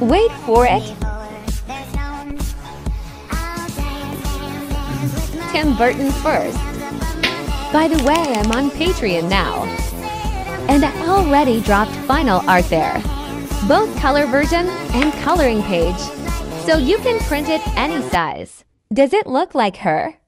Wait for it. Tim Burton first. By the way, I'm on Patreon now. And I already dropped final art there. Both color version and coloring page. So you can print it any size. Does it look like her?